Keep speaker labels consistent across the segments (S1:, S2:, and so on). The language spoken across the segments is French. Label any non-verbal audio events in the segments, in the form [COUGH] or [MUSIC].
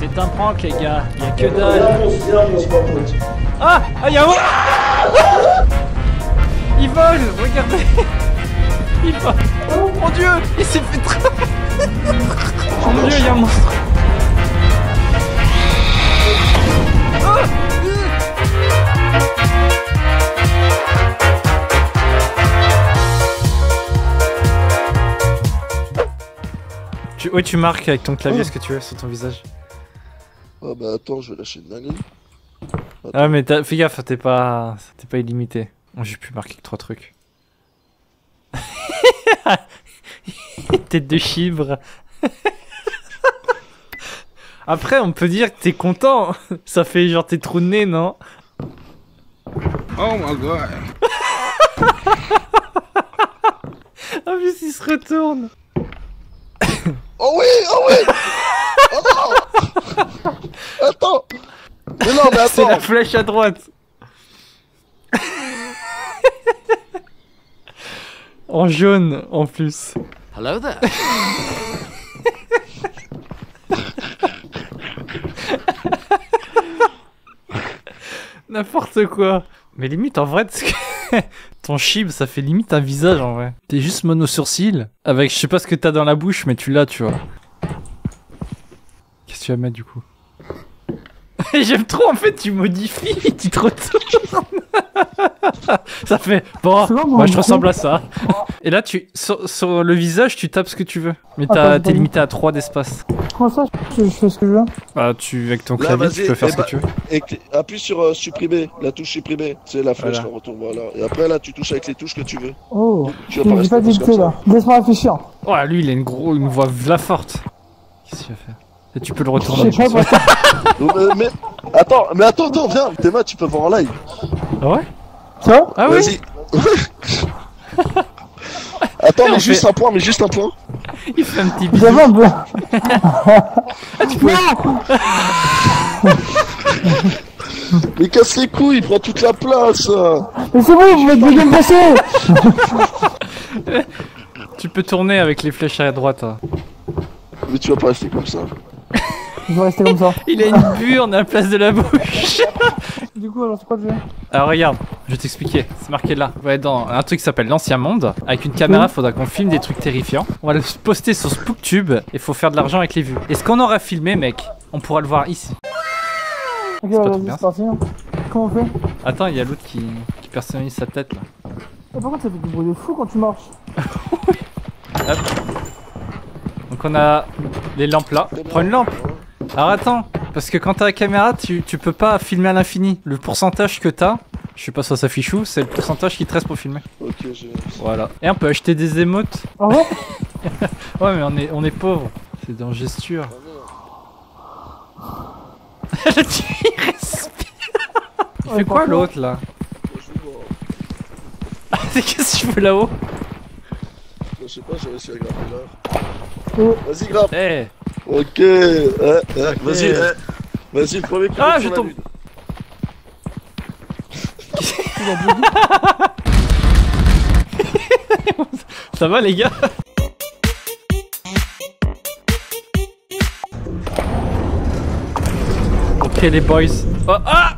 S1: C'était un prank, les gars. Il y a que dalle. Ah Ah, y'a un... [LAUGHS] Il vole Regardez Il vole Oh mon dieu Il s'est fait tra... Oh [LAUGHS] mon dieu, il y a un monstre Ah Tu, tu marques avec ton clavier ce que tu veux sur ton visage.
S2: Ah bah attends, je vais lâcher une dinguerie.
S1: Ah mais t'as- fais gaffe, t'es pas, t'es pas illimité. Oh, J'ai pu marquer que trois trucs. [LAUGHS] Tête de chibre. [LAUGHS] Après, on peut dire que t'es content. Ça fait genre tes trous de nez, non?
S3: Oh my god.
S1: En plus, il se retourne.
S2: Oh oui, oh oui Oh [LAUGHS] non Attends Mais non, mais [LAUGHS]
S1: C'est
S2: attends
S1: la flèche à droite. en jaune, en plus.
S4: Hello there. [LAUGHS]
S1: N'importe quoi. Mais limite, en vrai, [LAUGHS] ton chib, ça fait limite un visage, en vrai. T'es juste mono sourcil, avec je sais pas ce que t'as dans la bouche, mais tu l'as, tu vois. Qu'est-ce que tu vas mettre, du coup? [LAUGHS] J'aime trop, en fait, tu modifies, [LAUGHS] tu te retournes. [LAUGHS] ça fait, bon, moi je ressemble à ça. Et là, tu sur, sur le visage, tu tapes ce que tu veux. Mais
S5: j'ai
S1: t'es limité à 3 d'espace.
S5: Comment ça je, je fais ce que je veux
S1: Bah, tu, avec ton
S2: Là,
S1: clavier, tu peux faire
S2: eh
S1: ce que
S2: bah,
S1: tu veux.
S2: Et appuie sur euh, supprimer, la touche supprimer. C'est la flèche
S1: Voilà.
S2: qui retourne, voilà. Et après là, tu touches avec les touches que tu veux.
S5: Oh,
S2: Tu vas pas
S5: pas dicté là. Laisse-moi réfléchir.
S1: Oh, lui, il a une, gros, une voix v'là forte. Qu'est-ce qu'il va faire? Tu peux le
S5: Je
S1: retourner.
S5: sais pas,
S1: je
S2: euh, [LAUGHS] mais attends, mais attends, attends, viens, Théma, tu peux voir en live.
S1: Ah ouais?
S5: Ça
S1: Ah oui?
S2: Vas-y. [LAUGHS] attends, mais juste
S1: fait-
S2: un point, mais juste un point.
S1: Il fait un petit bisou.
S5: J'avais un peu.
S2: Mais casse les couilles, il prend toute la place.
S5: Mais c'est bon, vous m'êtes bien me passer
S1: Tu peux tourner avec les flèches à droite. hein.
S2: Mais tu vas pas rester comme ça.
S5: Je vais rester comme ça. [LAUGHS]
S1: Il a une burne à la place de la bouche. [LAUGHS]
S5: Du coup, alors c'est quoi jeu
S1: Alors regarde, je vais t'expliquer. C'est marqué là. On va être dans un truc qui s'appelle l'Ancien Monde. Avec une caméra, faudra qu'on filme des trucs terrifiants. On va le poster sur SpookTube et faut faire de l'argent avec les vues. Et ce qu'on aura filmé, mec, on pourra le voir ici.
S5: Ok, vas-y, c'est parti. hein. Comment on fait?
S1: Attends, il y a l'autre qui, qui personnalise sa tête là.
S5: Et Par contre, ça fait du bruit de fou quand tu marches. [LAUGHS]
S1: Donc on a les lampes là. Prends une lampe. Alors attends, parce que quand t'as la caméra, tu, tu peux pas filmer à l'infini. Le pourcentage que t'as, je sais pas si ça s'affiche où, c'est le pourcentage qui te reste pour filmer.
S2: Ok, j'ai.
S1: Voilà. Et on peut acheter des émotes.
S5: Ah ouais [LAUGHS]
S1: Ouais, mais on est, on est pauvre. C'est dans gesture. [LAUGHS] Le type, il respire. Il fait quoi l'autre là [LAUGHS] Qu'est-ce que tu fais là-haut?
S2: Je sais pas, j'ai réussi à. Vas-y, grave.
S1: Eh
S2: Ok. eh, eh, Vas-y, eh. Vas-y, le premier qui
S1: Ah, je tombe. Ça va les gars? Ok les boys. Oh, ah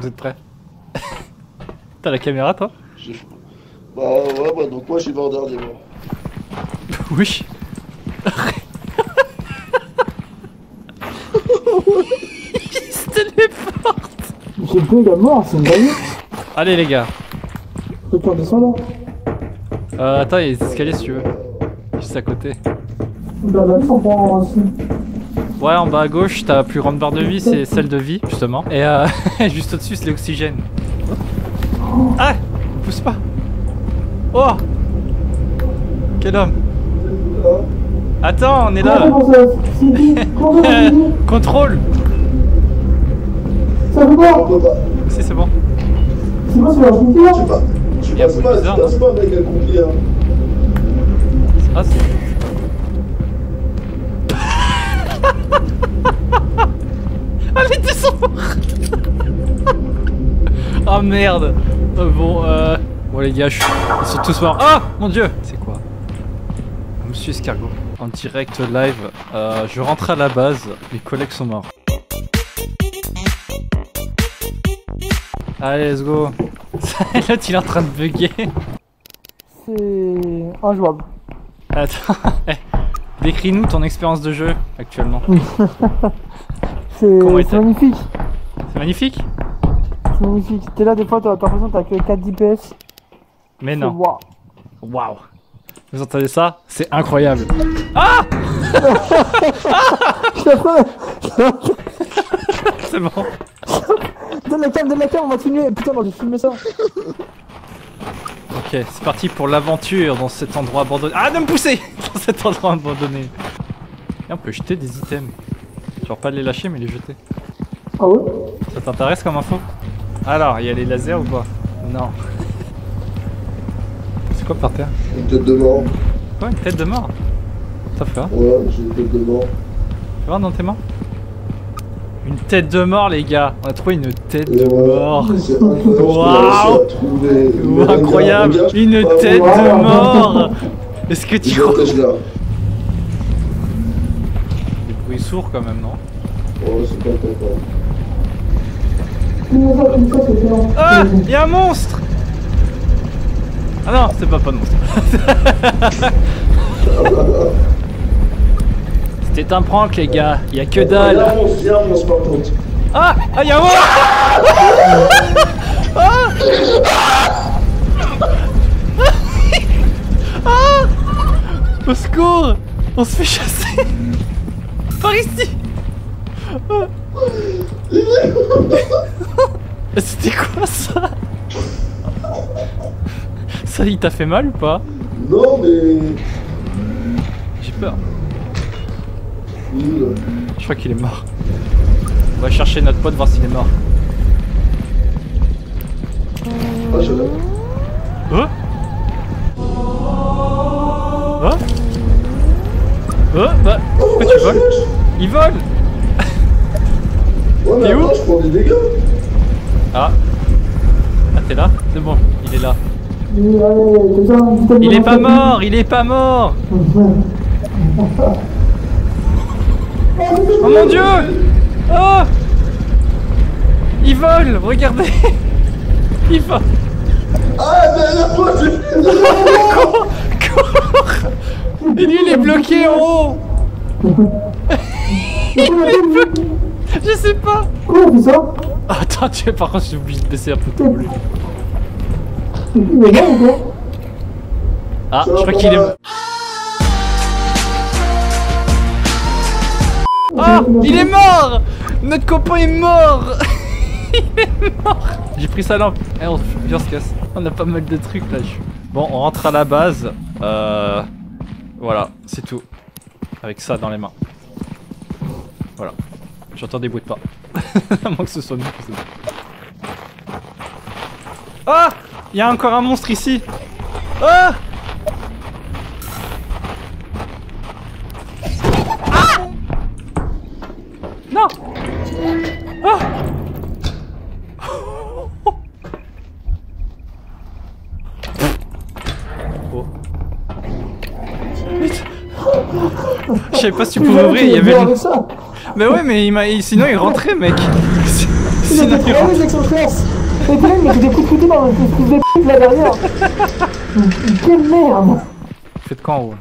S1: Vous êtes prêts? [LAUGHS] T'as la caméra toi?
S2: J'ai- Bah ouais, bah donc moi vais en dernier. Moi.
S1: Oui. Il se téléporte.
S5: J'ai bug à mort, c'est une dinguerie.
S1: Allez les gars.
S5: Faut que tu redescends là.
S1: Euh, attends, il y a des escaliers si tu veux. Juste à côté.
S5: Bah là, on prend aussi.
S1: Ouais, en bas à gauche, ta plus grande barre de vie, c'est celle de vie, justement. Et euh, [LAUGHS] juste au-dessus, c'est l'oxygène. Ah Pousse pas Oh Quel homme Attends, on est là
S5: C'est [LAUGHS] c'est
S1: Contrôle
S5: Ça veut pas
S2: On peut pas.
S1: Si, c'est bon.
S5: C'est quoi, c'est la frontière
S2: Tu pas. Passes
S1: beaucoup
S2: pas, passes pas avec un. Hein.
S1: Ah, c'est... Allez, descends Oh merde Euh, Bon, euh... Bon les gars, je suis... ils sont tous morts. Ah Mon dieu C'est quoi Monsieur Escargot. en direct live. Euh, je rentre à la base, mes collègues sont morts. Allez, let's go. [LAUGHS] L'autre il est en train de bugger.
S5: C'est injouable.
S1: Attends, [LAUGHS] eh, décris-nous ton expérience de jeu actuellement. [LAUGHS]
S5: C'est magnifique.
S1: C'est magnifique
S5: C'est magnifique. T'es là, des fois, t'as t'as l'impression que t'as que 4 DPS.
S1: Mais non.
S5: Waouh.
S1: Waouh. Vous entendez ça? C'est incroyable. C'est bon.
S5: Donne la cam, donne la cam, on va filmer. Putain, non, j'ai filmé ça.
S1: Ok, c'est parti pour l'aventure dans cet endroit abandonné. Ah, de me pousser [LAUGHS] Dans cet endroit abandonné. Et on peut jeter des items. Genre pas les lâcher, mais les jeter.
S5: Ah ouais?
S1: Ça t'intéresse comme info? Alors, il y a les lasers ou pas? Non. Quoi par terre
S2: Une tête de mort.
S1: Quoi, une tête de mort Ça fait voir
S2: Ouais, j'ai une tête de mort.
S1: Fais voir dans tes mains Une tête de mort, les gars On a trouvé une tête
S2: Et
S1: de
S2: ouais,
S1: mort Waouh.
S2: regarde,
S1: Incroyable Une
S2: ah,
S1: tête
S2: ouais.
S1: de mort Est-ce que tu crois. Des bruits sourds quand même, non
S2: Oh, c'est pas
S5: excellent.
S1: Ah Il y a un monstre Ah non, c'est pas pas de monstre. [LAUGHS] C'était un prank, les gars. Il y a que dalle. Ah Ah, il y a un monstre [LAUGHS] Ah. Ah. Au secours. On se fait chasser. Par ici. Ah. [LAUGHS] C'était quoi ça? Ça, il t'a fait mal ou pas
S2: Non, mais.
S1: J'ai peur. Je crois qu'il est mort. On va chercher notre pote, voir s'il est mort.
S2: Ah, je l'ai.
S1: Oh Oh Oh Bah, pourquoi tu voles Il vole
S2: Ouais, mais
S1: T'es où
S2: attends, je prends des dégâts.
S1: Ah Ah, t'es là C'est bon, il est là. Il est pas
S5: mort.
S1: Il est pas mort. Oh mon dieu. Oh. Il vole Regardez. [LAUGHS] Il vole.
S2: Ah, derrière toi.
S1: Cours Et lui, il est bloqué en haut. [LAUGHS] Il est bloqué. Je sais pas.
S5: Comment on fait ça?
S1: Attends, tu par contre, j'ai oublié de baisser un peu ton volume.
S5: Il est mort ou quoi
S1: Ah, je crois qu'il est...
S2: mal.
S1: Ah Il est mort Notre copain est mort Il est mort J'ai pris sa lampe. Eh, on, on se casse. On a pas mal de trucs là. je- Bon, on rentre à la base. Euh... Voilà, c'est tout. Avec ça dans les mains. Voilà. J'entends des bruits de pas. [LAUGHS] à moins que ce soit nous. Ah Il y a encore un monstre ici Ah Non Ah Oh. Je savais pas si tu pouvais ouvrir, il y avait. Mais ouais, mais il sinon il rentrait, mec
S5: Il
S1: Sinon il
S5: avec son puis là, il met des coups de dans le de pute là derrière. Quelle merde
S1: Faites en haut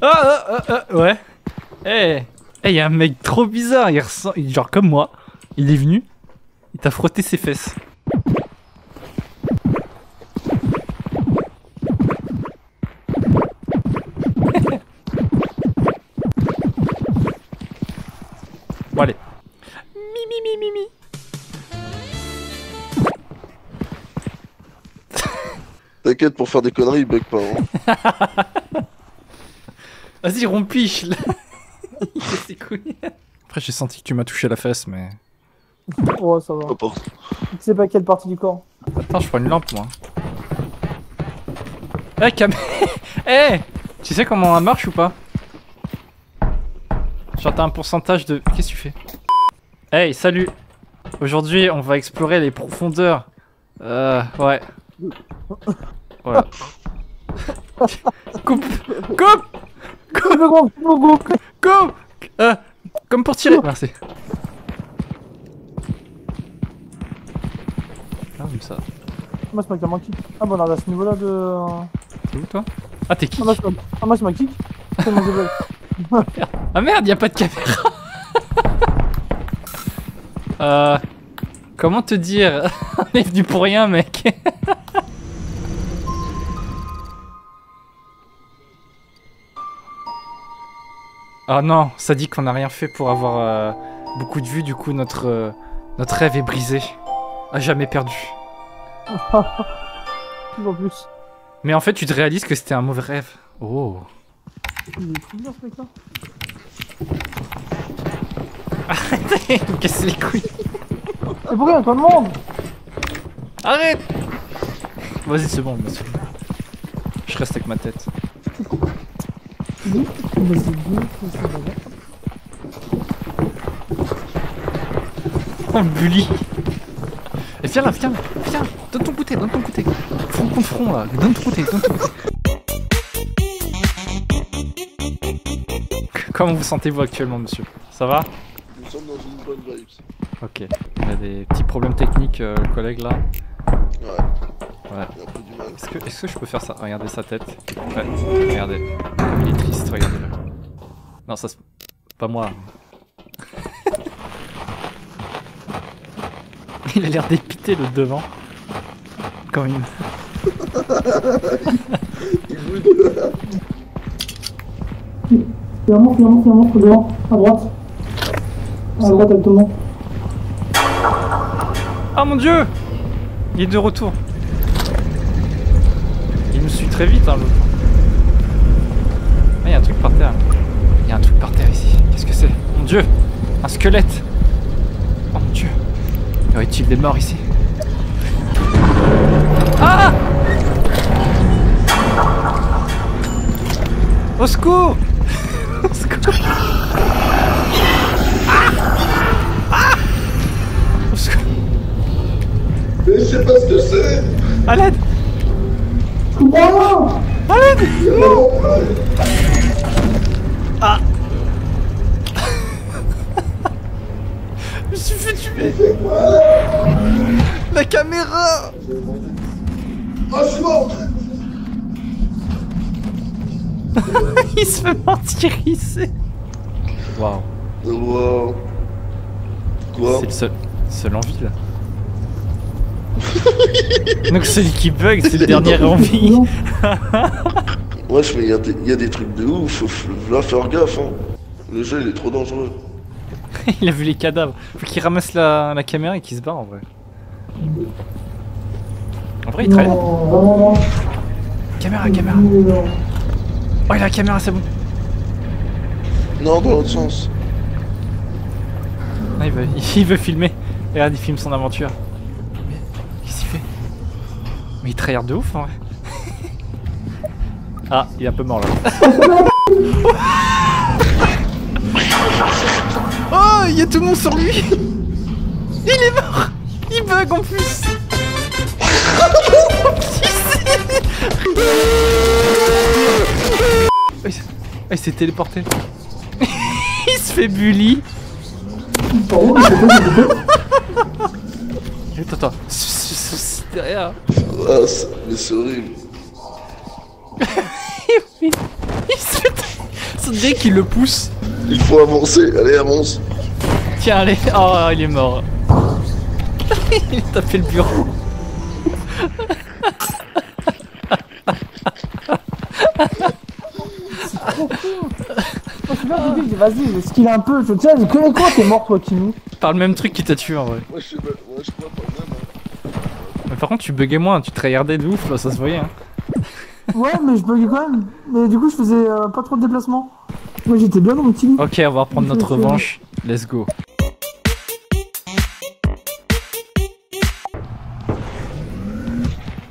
S1: Ah, ah, ah, ah, ouais. Eh, eh, y a un mec trop bizarre, il ressent, il- genre comme moi. Il est venu, il t'a frotté ses fesses.
S2: T'inquiète, pour faire des conneries, il bug pas. Hein.
S1: Vas-y, rompiche là. [LAUGHS] Après, j'ai senti que tu m'as touché la fesse, mais.
S5: Oh, ça va. Tu sais pas quelle partie du corps.
S1: Attends, je prends une lampe moi. Eh, Cam. [LAUGHS] Eh Tu sais comment ça marche ou pas? Genre, t'as un pourcentage de. Qu'est-ce que tu fais? Hey, salut Aujourd'hui, on va explorer les profondeurs Euh, ouais. Voilà. coupe Coupe
S5: Coupe, coupe, coupe.
S1: Coupe euh, Comme pour tirer. Merci. Ah, comme ça.
S5: Moi, c'est pas qu'un kick. Ah, bon, on arrive à ce niveau-là de.
S1: T'es où toi? Ah, t'es qui?
S5: Ah, moi, c'est pas- ah, ma kick. C'est mon level. [LAUGHS]
S1: Ah merde, y a pas de caméra Euh... Comment te dire? [LAUGHS] On est venu pour rien, mec Oh non, ça dit qu'on a rien fait pour avoir euh, beaucoup de vues, du coup notre, euh, notre rêve est brisé. À jamais perdu. [LAUGHS]
S5: En plus.
S1: Mais en fait, tu te réalises que c'était un mauvais rêve. Oh.
S5: Il est ce mec-là.
S1: Il me casse les couilles.
S5: Il y a encore de monde
S1: Arrête Vas-y, c'est bon, monsieur. Je reste avec ma tête. Oh, le bully Et viens là, viens là, viens Donne ton goûter, donne ton goûter Front contre front là, donne ton goûter, donne ton goûter [LAUGHS] Comment vous sentez-vous actuellement, monsieur? Ça va?
S2: Nous sommes dans une bonne vibe.
S1: Ok. Il y a des petits problèmes techniques, euh, le collègue là.
S2: Ouais.
S1: Ouais. Est-ce que, est-ce que je peux faire ça? Regardez sa tête. Ouais, regardez. Comme il est triste, regardez-le. Non, ça se... Pas moi. [LAUGHS] il a l'air dépité le devant. Quand même.
S2: Il
S5: il y a un monstre devant, à droite. À droite, monde.
S1: Ah mon dieu Il est de retour. Il me suit très vite, hein, l'autre. Ah, il y a un truc par terre. Il y a un truc par terre ici. Qu'est-ce que c'est? Mon dieu! Un squelette! Oh mon dieu! Y aurait-il des morts ici? Ah! Au secours! [LAUGHS] Au secours! Ah! Ah! Au secours!
S2: Mais je sais pas ce que c'est.
S1: À l'aide
S5: Non
S1: À l'aide Non La caméra
S2: Oh, je suis mort.
S1: Il se fait martyriser Waouh
S2: Wow. Quoi
S1: C'est le seul, seul en vie là [LAUGHS] Donc celui qui bug c'est le dernier en vie
S5: Non.
S2: Wesh, [LAUGHS] mais il y, a des- y a des trucs de ouf. Là faire gaffe. Hein. Le jeu, il est trop dangereux. [LAUGHS]
S1: Il a vu les cadavres Faut qu'il ramasse la, la caméra et qu'il se barre en vrai En vrai il traîne
S5: Non, vraiment, non.
S1: Caméra, caméra. Oh il a la caméra c'est bon
S2: Non, dans l'autre sens.
S1: Ah, il, veut, [LAUGHS] il veut filmer. Regarde, il filme son aventure. Mais qu'est-ce qu'il fait? Mais il trahit de ouf en vrai. [LAUGHS] ah, il est un peu mort là. Oh, il y a tout le monde sur lui. Il est mort. Il bug en plus. Il s'est- Ah, il s'est téléporté. [LAUGHS] il se fait bully.
S5: Pardon, mais [LAUGHS]
S1: Attends, attends. Derrière.
S2: Ah, c'est- mais c'est horrible. [LAUGHS]
S1: il se fait. C'est dès qu'il le pousse.
S2: Il faut avancer. Allez, avance.
S1: Tiens, allez. Oh, il est mort. [LAUGHS] il a tapé le bureau. [LAUGHS]
S5: Moi, je suis bien dit, vas-y, ce qu'il a un peu, je tiens, que les quoi, t'es mort, toi, Kimi
S1: Par le même truc qui t'a tué en vrai.
S2: Moi, je sais pas. Moi, je crois pas même. Hein.
S1: Mais par contre, tu buguais moins, tu tryhardais de ouf, là, ça se voyait. Hein.
S5: Ouais, mais je buguais quand même. Mais du coup, je faisais euh, pas trop de déplacements. Moi, j'étais bien dans mon Kimi.
S1: Ok, on va reprendre notre revanche. Let's go.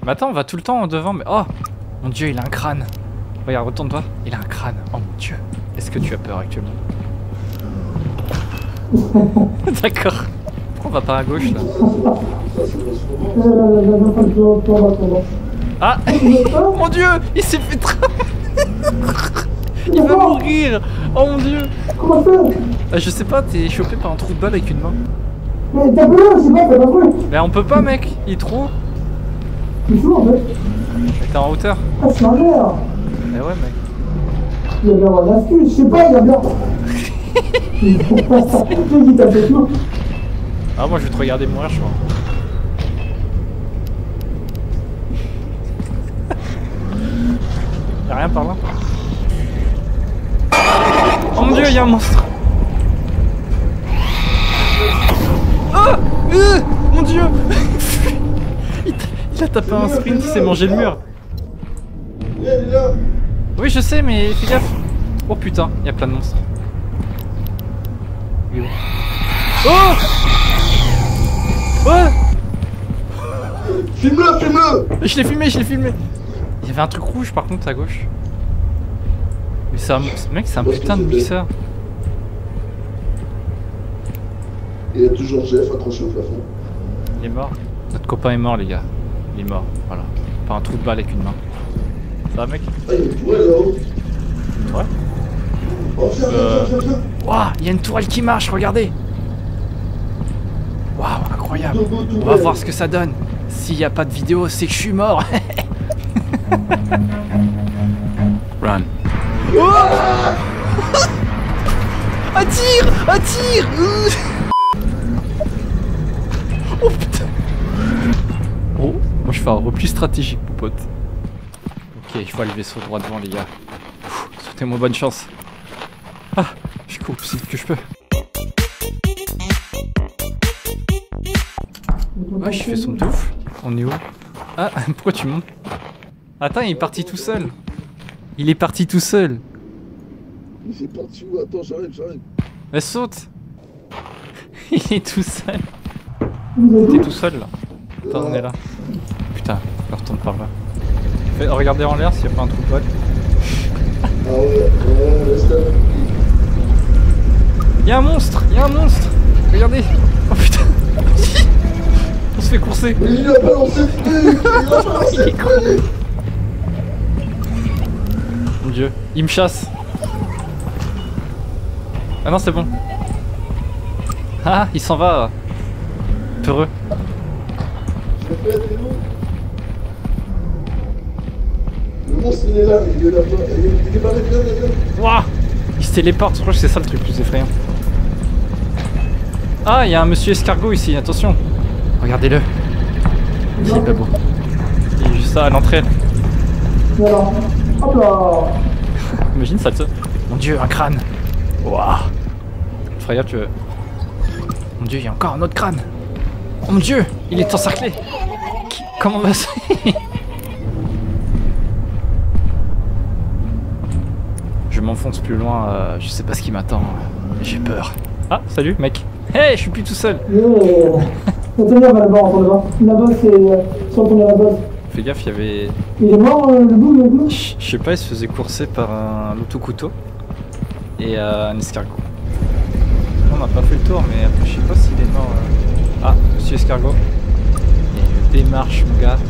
S1: Mais attends, on va tout le temps en devant, mais oh Mon dieu, il a un crâne. Regarde, retourne-toi. Il a un crâne. Oh mon dieu. Est-ce que tu as peur actuellement? [LAUGHS] D'accord. Pourquoi on va pas à gauche là? Ah [LAUGHS] Mon dieu Il s'est fait tra... [LAUGHS] Il va mourir Oh mon dieu
S5: Comment ça?
S1: Ah, Je sais pas, t'es chopé par un trou de balle avec une main.
S5: Mais t'as pas, t'as pas.
S1: Mais on peut pas mec Il est trop
S5: en fait.
S1: Mais T'es en hauteur
S5: Ah, c'est un verre.
S1: Eh ouais mec.
S5: Il y a bien un astuce, je sais pas, il y a bien. T'as fait tout.
S1: Ah moi je vais te regarder mourir je crois. Y'a rien par là Oh mon dieu, y'a un monstre Ah Euh Mon dieu il, t'a- il a tapé un sprint, il s'est mangé le mur. Oui je sais mais fais gaffe. Oh putain, y'a plein de monstres. Il Oh Ouais
S2: Filme-le, filme-le
S1: Je l'ai filmé, je l'ai filmé. Il y avait un truc rouge par contre à gauche. Mais c'est un mec, c'est un putain de mixeur.
S2: Il y a toujours Jeff accroché au plafond.
S1: Il est mort. Notre copain est mort, les gars. Il est mort, voilà. Par un trou de balle avec une main. Ça va, mec. Ouais.
S2: Oh,
S1: Euh. Waouh, il y a une tourelle qui marche, regardez Waouh, incroyable. On va voir ce que ça donne. S'il n'y a pas de vidéo, c'est que je suis mort. [LAUGHS]
S3: Run. [LAUGHS]
S1: Attire Attire [LAUGHS] Oh putain Oh, un repli stratégique, mon pote. Ok, je vois le vaisseau droit devant, les gars. Souhaitez-moi bonne chance. Ah, je cours aussi vite que je peux. Ouais, je fais son touffe. On est où? Ah, [LAUGHS] pourquoi tu montes? Attends, il est parti tout seul. Il est parti tout seul.
S2: Il est parti où? Attends, j'arrive, j'arrive.
S1: Mais saute [LAUGHS] Il est tout seul. T'es tout seul là. Attends, on est là. Putain, je retourne par là. Regardez en l'air s'il n'y a pas un trou de
S2: ouais, laisse-la.
S1: Y'a un monstre Y'a un monstre. Regardez. Oh putain. [LAUGHS] On se fait courser.
S2: Mais il a balancé le truc Il a balancé [LAUGHS]
S1: Il est
S2: le truc
S1: Mon dieu, il me chasse. Ah non, c'est bon. Ah, il s'en va. Peureux.
S2: Il est Le monstre, il est là, il est là, toi. Il est- il viens, viens, viens.
S1: Ouah Il se téléporte, je crois que c'est ça le truc le plus effrayant. Ah, il y a un monsieur escargot ici, attention Regardez-le Il est pas beau. Il est juste ça à l'entrée.
S5: Voilà. Hop là. [LAUGHS]
S1: Imagine ça te... Mon dieu, un crâne Waouh Freya, tu veux... Mon dieu, il y a encore un autre crâne Oh mon dieu Il est encerclé Comment va ça [LAUGHS] m'enfonce plus loin, euh, je sais pas ce qui m'attend. J'ai peur. Ah, salut mec Hey, je suis plus tout seul
S5: Yeah. Attends, là-bas, là-bas, c'est euh, la base.
S1: Fais gaffe, il y avait...
S5: Il est mort, euh, le bout, le bout
S1: Je je sais pas, il se faisait courser par un loutou-couteau et euh, un escargot. On n'a pas fait le tour, mais après, je sais pas s'il est mort. euh. Ah, monsieur escargot. Il y a une démarche, mon gars. [LAUGHS]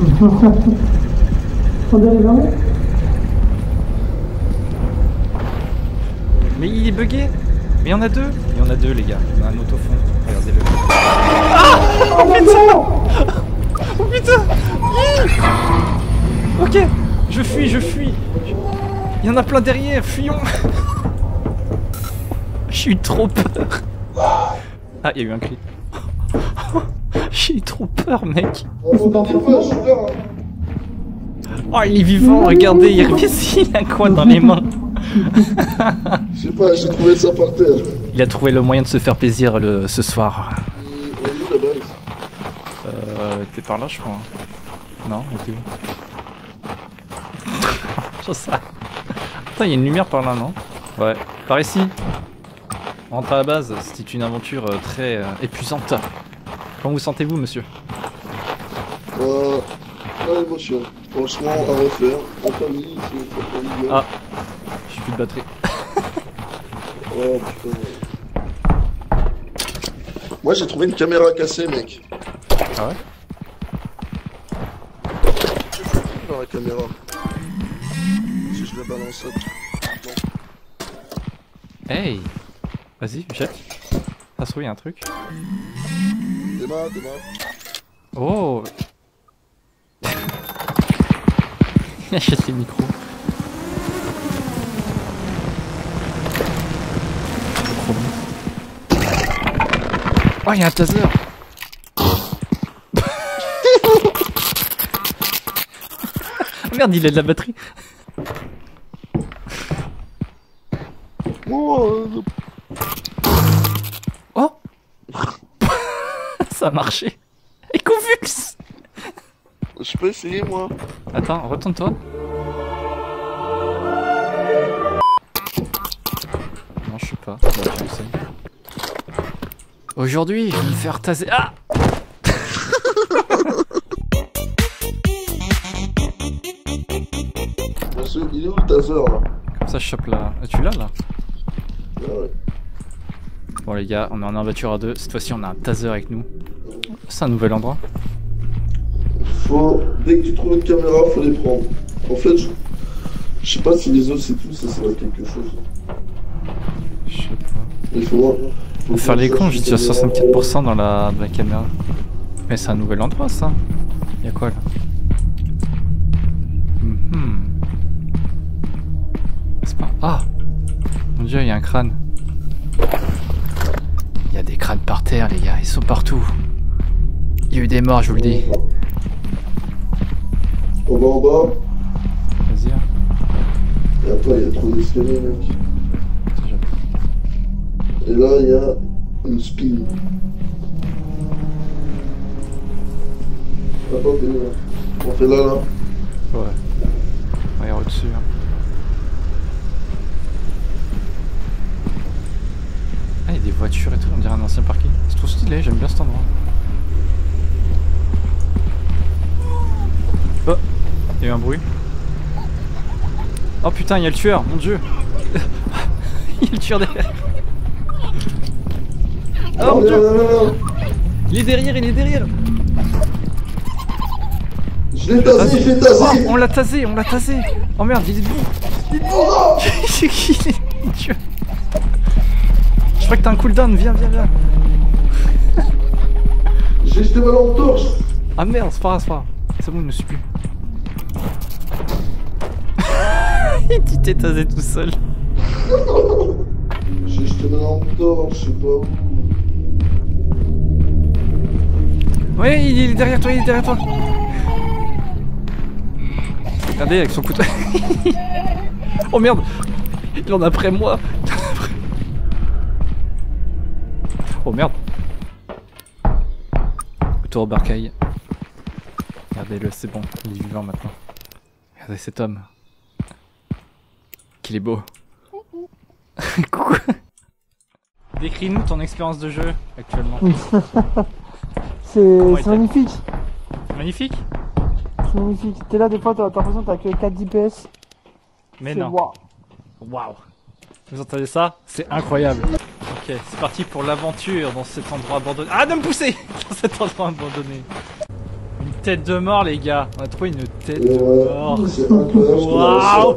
S1: [LAUGHS]
S5: On dirait les verrous
S1: Mais il est bugué Mais il y en a deux Il y en a deux, les gars. Il y en a un autre au fond. Regardez-le. Ah
S5: Oh putain
S1: Oh putain Ok, je fuis, je fuis. Il y en a plein derrière, fuyons [LAUGHS] J'ai eu trop peur. Ah, il y a eu un cri. [LAUGHS] J'ai eu trop peur, mec.
S2: Pas, hein.
S1: Oh, il est vivant, regardez, il revient ici, il a quoi dans les mains [LAUGHS]
S2: Je sais pas, j'ai trouvé ça par terre.
S1: Il a trouvé le moyen de se faire plaisir le, ce soir.
S2: Il est où la base?
S1: Euh, t'es par là, je crois. Non, il était où Je sais. Putain, il y a une lumière par là, non? Ouais, par ici. On rentre à la base, c'était une aventure euh, très euh, épuisante. Comment vous sentez-vous, monsieur?
S2: Euh, pas d'émotion. Franchement, à refaire. En famille, c'est pas famille.
S1: Ah. J'ai plus de batterie. [LAUGHS]
S2: Oh putain. Moi j'ai trouvé une caméra cassée, mec.
S1: Ah ouais?
S2: Dans la caméra. Si je la balance là.
S1: Hey Vas-y, jette. Ça se trouve, y a un truc?
S2: Démarre, démarre.
S1: Oh Il [LAUGHS] achète les micros. Oh, il y a un taser. [LAUGHS] Merde, il a de la batterie.
S2: Oh, [LAUGHS]
S1: Ça a marché
S2: peux essayer moi.
S1: Attends, retourne-toi. Non, je sais pas. Bah. Aujourd'hui, je vais me faire taser. Ah [LAUGHS]
S2: Monsieur, il est où le taser là
S1: Comme ça, je chope là. Ah, tu l'as là
S2: Ah ouais.
S1: Bon, les gars, on est en voiture à deux. Cette fois-ci, on a un taser avec nous. C'est un nouvel endroit.
S2: Faut, dès que tu trouves une caméra, faut les prendre. En fait, je, je sais pas si les autres c'est tout, ça c'est quelque chose.
S1: Je sais pas.
S2: Il faut voir.
S1: Faut faire les cons, j'étais à 64% dans la, dans la caméra. Mais c'est un nouvel endroit ça. Y'a quoi là? Mhm. C'est pas. Ah Mon dieu, il y a un crâne. Il y a des crânes par terre, les gars, ils sont partout. Il y a eu des morts, je vous le dis.
S2: On va en bas,
S1: Vas-y, hein.
S2: et après il y a trop d'escaliers, mec. Et là, il y a une spin. Attends, t'es là On fait là, là.
S1: Ouais. Regarde au-dessus. hein. Ah, il y a des voitures et tout, on dirait un ancien parking. C'est trop stylé, j'aime bien cet endroit. Eu un bruit. Oh putain, il y a le tueur, mon dieu. [LAUGHS] il y a le tueur derrière. Oh mon dieu,
S2: non.
S1: il est derrière, il est derrière.
S2: Je l'ai tasé, je l'ai
S1: Oh, on l'a tasé, on l'a tasé. Oh merde, il est debout. Il est debout. [LAUGHS] C'est qui il est- Mon dieu. Je crois que t'as un cooldown, viens, viens, viens.
S2: J'ai jeté ma lampe torche
S1: Ah merde, c'est pas grave, c'est pas grave. C'est bon, il me suit plus. [LAUGHS] tu t'es tasé tout seul.
S2: J'ai jeté ma lampe torche, je sais pas où.
S1: Ouais, il est derrière toi, il est derrière toi. Regardez avec son couteau. [LAUGHS] oh merde, il en a après moi. [LAUGHS] Oh merde. Couteau au barcail. Regardez-le, c'est bon, il est vivant maintenant. Regardez cet homme. Qu'il est beau. [LAUGHS] Décris-nous ton expérience de jeu actuellement. [LAUGHS]
S5: C'est magnifique.
S1: Magnifique
S5: C'est magnifique. T'es là, des fois, t'as l'impression que t'as que 4 DPS.
S1: Mais non.
S5: waouh.
S1: Waouh Vous entendez ça C'est incroyable. Ok, c'est parti pour l'aventure dans cet endroit abandonné. Ah, de me pousser [LAUGHS] Dans cet endroit abandonné. Tête de mort, les gars. On a trouvé une tête de mort. Waouh.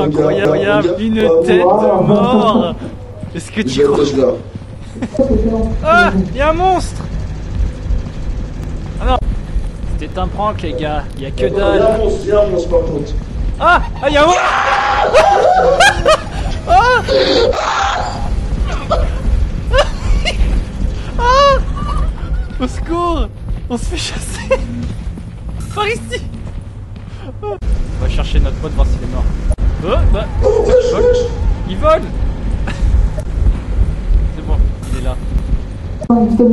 S1: Incroyable Une
S2: ah,
S1: tête de mort Est-ce que tu crois... Ah Il y a un monstre Ah non C'était un prank, les gars. Il y a que dalle.
S2: un monstre, il y a un monstre par contre.
S1: Ah Ah, il y a un monstre Ah Au secours On se fait chasser. [LAUGHS] Par ici. On va chercher notre pote voir s'il est mort. Oh, bah, il vole. [LAUGHS] C'est bon, il est là.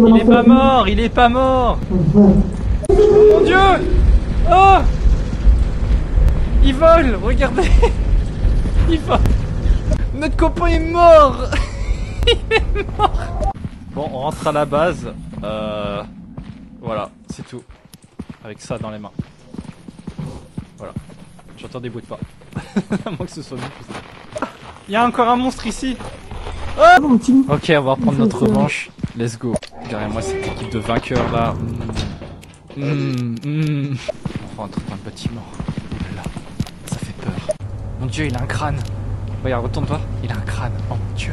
S1: Il est pas mort, il est pas mort. Oh mon dieu. Oh. Il vole, regardez. [LAUGHS] Il vole. Notre copain est mort. Il est mort. Bon, on rentre à la base. Euh... Voilà, c'est tout. Avec ça dans les mains. Voilà. J'entends des bruits de pas. [LAUGHS] à moins que ce soit nous. Il y a encore un monstre ici
S5: Mon petit loup.
S1: Ok, on va reprendre notre revanche. Let's go. Derrière moi, cette équipe de vainqueurs là. Mm. Mm, mm. On rentre dans le bâtiment. Oh là là, ça fait peur. Mon dieu, il a un crâne. Regarde, retourne-toi. Il a un crâne. Oh mon dieu.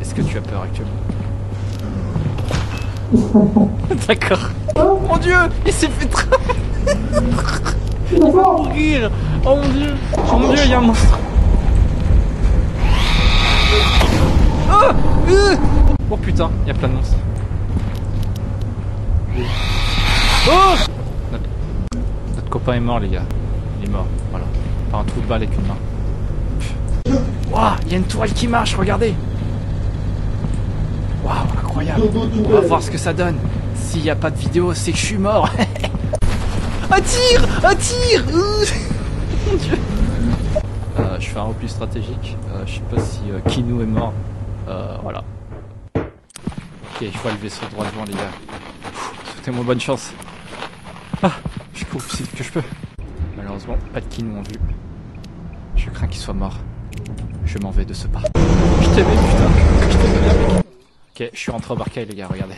S1: Est-ce que tu as peur actuellement? [LAUGHS] D'accord. Oh mon dieu, il s'est fait tra- [LAUGHS] Il va mourir. Oh mon dieu. Oh mon dieu, il y a un monstre. Oh, euh. oh putain, il y a plein de monstres. Oh notre... notre copain est mort les gars. Il est mort, voilà. Par un trou de balle avec une main. Waouh, il y a une tourelle qui marche, regardez. On va voir ce que ça donne. S'il n'y a pas de vidéo, c'est que je suis mort. [LAUGHS] un tir Un tir. [LAUGHS] Mon Dieu. Euh, je fais un repli stratégique. Euh, je sais pas si euh, Kinu est mort. Voilà. Ok, je vois le vaisseau droit devant les gars. Souhaitez-moi bonne chance. Ah, je cours plus vite que je peux. Malheureusement, pas de Kinu en vue. Je crains qu'il soit mort. Je m'en vais de ce pas. Je t'aimais putain. Je t'aimais. Ok, je suis rentré au barcail les gars, regardez.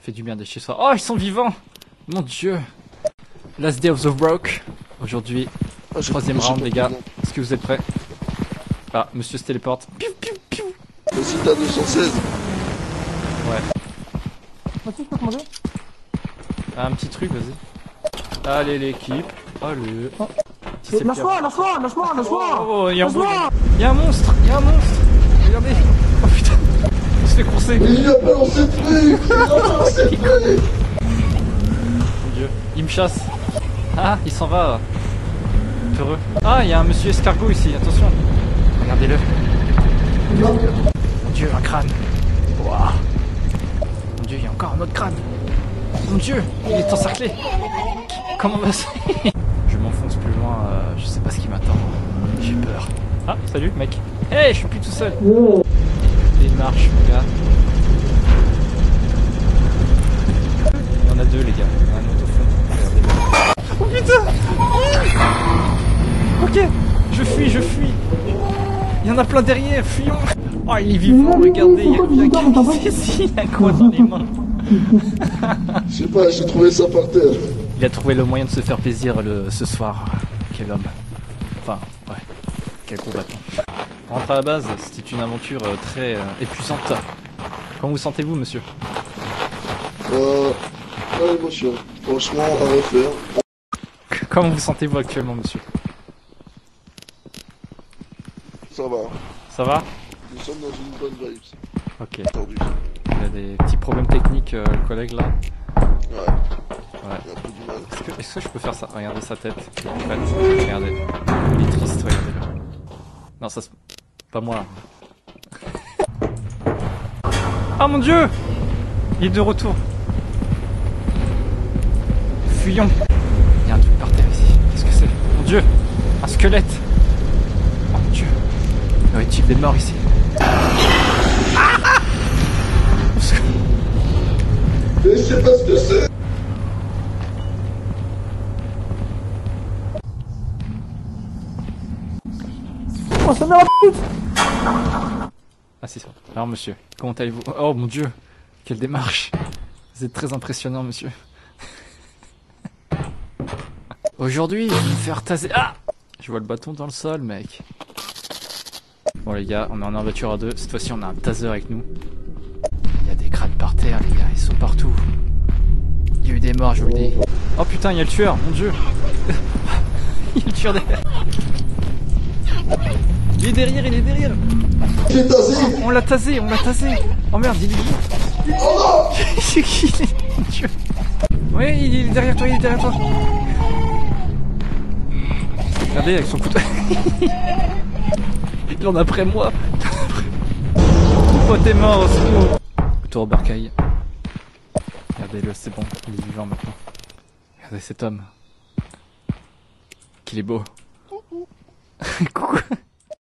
S1: Fait du bien de chez soi. Oh, ils sont vivants Mon dieu Last day of the rock. Aujourd'hui,
S2: Ah,
S1: troisième round les gars. Est-ce que vous êtes prêts? Ah, monsieur se téléporte. Piou, piou, piou.
S2: Vas-y, t'as 216.
S5: Mathieu, je peux commander
S1: Ah, un petit truc, vas-y. Allez l'équipe. Allez.
S5: Oh.
S1: Si
S5: Lâche-moi, lâche-moi, lâche-moi, lâche-moi
S1: Oh, il y a un
S5: Lâche-moi
S1: Il y a un monstre Il y a un monstre Regardez Oh Il
S2: a balancé le truc Il a balancé le truc
S1: Mon dieu. Il me chasse. Ah, il s'en va. Peureux. Ah, il y a un monsieur escargot ici, attention. Regardez-le. Mon dieu, un crâne. Waouh. Mon dieu, il y a encore un autre crâne. Mon dieu, il est encerclé. Comment va ça [LAUGHS] Je m'enfonce plus loin, euh, je sais pas ce qui m'attend. J'ai peur. Ah, salut mec. Hey, je suis plus tout seul. Mon gars. Il y en a deux, les gars. Il y en a un. Oh putain Ok, je fuis, je fuis. Il y en a plein derrière, fuyons. Oh, il est vivant, regardez. Il y a,
S5: mais t'as
S1: ici, il a quoi dans les mains [LAUGHS]
S2: Je sais pas, j'ai trouvé ça par terre.
S1: Il a trouvé le moyen de se faire plaisir le, ce soir. Quel homme. Enfin, ouais. Quel combattant. Rentre à la base, c'était une aventure euh, très euh, épuisante. Comment vous sentez-vous, monsieur?
S2: Euh, pas l'émotion. Franchement, à refaire.
S1: Comment vous sentez-vous actuellement, monsieur?
S2: Ça va.
S1: Ça va?
S2: Nous sommes dans une bonne vibe.
S1: Ok. Il y a des petits problèmes techniques, euh, le collègue là.
S2: Ouais.
S1: Ouais.
S2: Il a un peu du mal.
S1: Est-ce que, je peux faire ça? Regardez sa tête. est prête. Regardez. Il est triste, regardez-le. Non, ça se... Pas moi. Ah mon dieu Il est de retour. Fuyons. Il y a un truc par terre ici. Qu'est-ce que c'est? Mon dieu Un squelette Oh mon dieu Y aurait-il des morts ici Ah
S2: je sais pas ce que c'est.
S5: Oh, ça
S1: Ah c'est ça. Alors monsieur, comment allez-vous? Oh mon dieu, quelle démarche Vous êtes très impressionnant monsieur. Aujourd'hui, je vais me faire taser... Ah Je vois le bâton dans le sol mec. Bon les gars, on est en voiture à deux. Cette fois-ci on a un taser avec nous. Il y a des crânes par terre les gars, ils sont partout. Il y a eu des morts, je vous le dis. Oh putain, il y a le tueur, mon dieu [LAUGHS] Il y a le tueur derrière. Il est derrière, il est derrière
S2: J'ai tasé.
S1: on l'a tasé, on l'a tasé. Oh merde, il est où C'est qui. Oui, il est derrière toi, il est derrière toi. Regardez avec son couteau. [LAUGHS] il en a après moi. [LAUGHS] Mon pote est mort, au secours. Retour au barcail. Regardez-le, c'est bon, il est vivant maintenant. Regardez cet homme. Qu'il est beau. [LAUGHS] Coucou.